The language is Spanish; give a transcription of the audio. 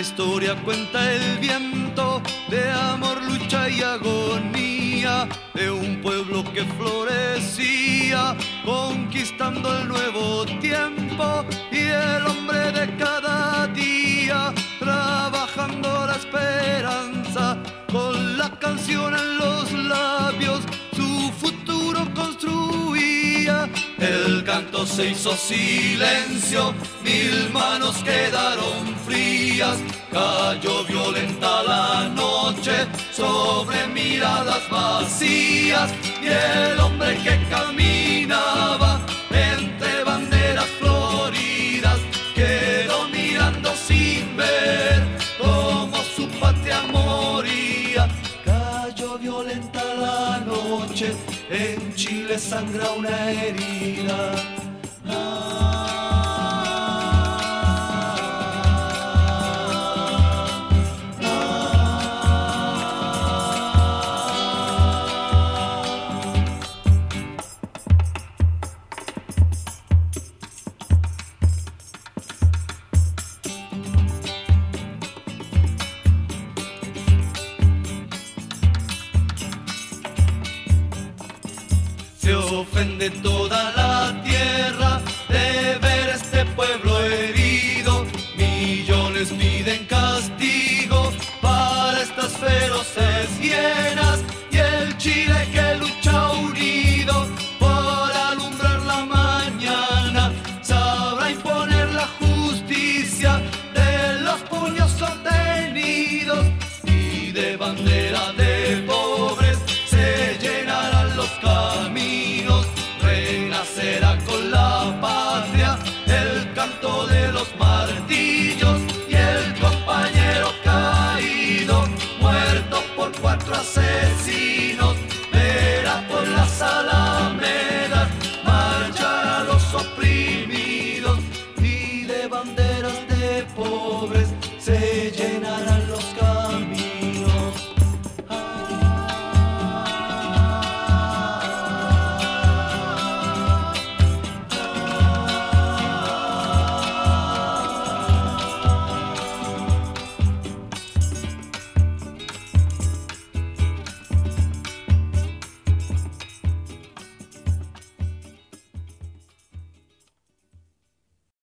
historia cuenta el viento de amor, lucha y agonía de un pueblo que florecía conquistando el nuevo tiempo y el hombre de cada día trabajando la esperanza con la canción en los labios. Su futuro construía. El canto se hizo silencio mil manos quedaron cayó violenta la noche sobre miradas vacías y el hombre que caminaba entre banderas floridas quedó mirando sin ver cómo su patria moría. Cayó violenta la noche, en Chile sangra una herida. Se ofende toda la tierra de ver este pueblo herido. Millones piden castigo para estas feroces hienas renacerá con la patria el canto de los martillos y el compañero caído, muerto por cuatro asesinos.